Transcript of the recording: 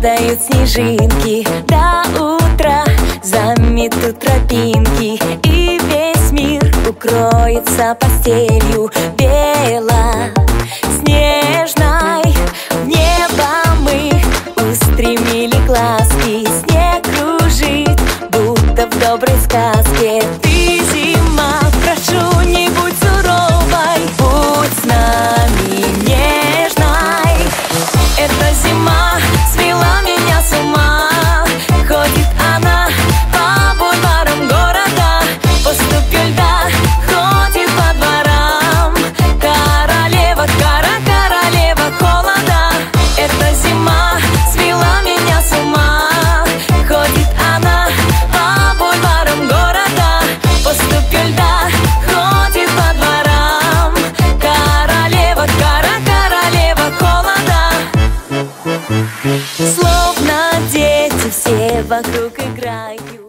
Падают снежинки. До утра Заметут тропинки. И весь мир укроется постелью. Бела Снежной В небо мы устремили глазки. Снег кружит, будто в доброй сказке leva tu que